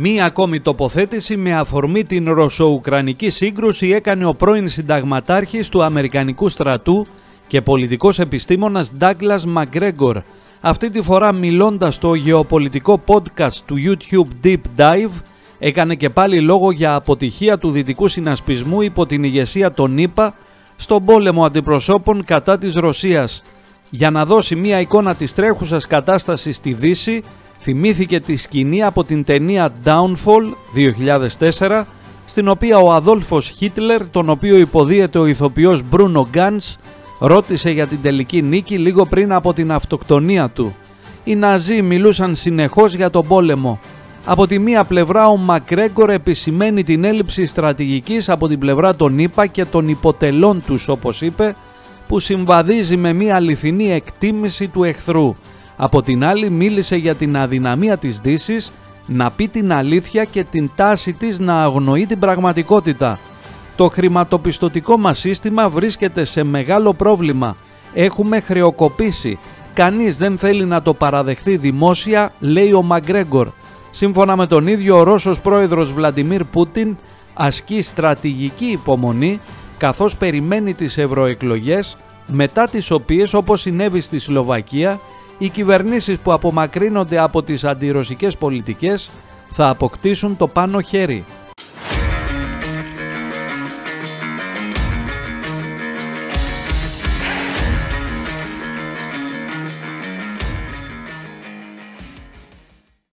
Μία ακόμη τοποθέτηση με αφορμή την Ρωσο-Ουκρανική σύγκρουση έκανε ο πρώην συνταγματάρχης του Αμερικανικού στρατού και πολιτικός επιστήμονας Douglas McGregor, αυτή τη φορά μιλώντας στο γεωπολιτικό podcast του YouTube Deep Dive, έκανε και πάλι λόγο για αποτυχία του δυτικού συνασπισμού υπό την ηγεσία των ΗΠΑ στον πόλεμο αντιπροσώπων κατά της Ρωσίας. Για να δώσει μία εικόνα της τρέχουσας κατάστασης στη Δύση, θυμήθηκε τη σκηνή από την ταινία Downfall 2004, στην οποία ο Αδόλφος Χίτλερ, τον οποίο υποδίεται ο ηθοποιός Μπρούνο Γκάνς, ρώτησε για την τελική νίκη λίγο πριν από την αυτοκτονία του. Οι Ναζί μιλούσαν συνεχώς για τον πόλεμο. Από τη μία πλευρά ο Μακρέγκορ επισημαίνει την έλλειψη στρατηγικής από την πλευρά των ΗΠΑ και των υποτελών τους όπως είπε, που συμβαδίζει με μια αληθινή εκτίμηση του εχθρού. Από την άλλη μίλησε για την αδυναμία της δύσης να πει την αλήθεια και την τάση της να αγνοεί την πραγματικότητα. Το χρηματοπιστωτικό μας σύστημα βρίσκεται σε μεγάλο πρόβλημα. Έχουμε χρεοκοπήσει. Κανείς δεν θέλει να το παραδεχθεί δημόσια, λέει ο Μαγκρέγκορ. Σύμφωνα με τον ίδιο ο Ρώσος πρόεδρος Βλαντιμίρ Πούτιν ασκεί στρατηγική υπομονή καθώς περιμένει τις ευρωεκλογές μετά τις οποίες όπως συνέβη στη Σλοβακία οι κυβερνήσεις που απομακρύνονται από τις αντιρωσικές πολιτικές θα αποκτήσουν το πάνω χέρι.